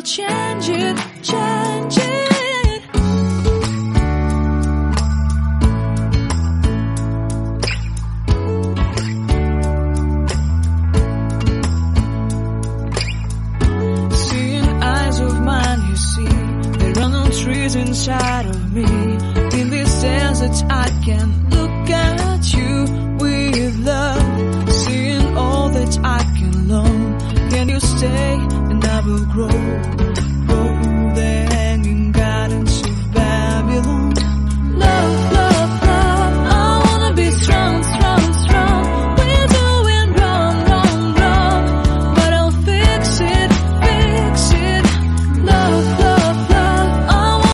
but I'll change it, change it. Seeing eyes of mine, you see, there are no trees inside of me. In this desert, I can look at you with love. Seeing all that I can long. Can you stay I will grow?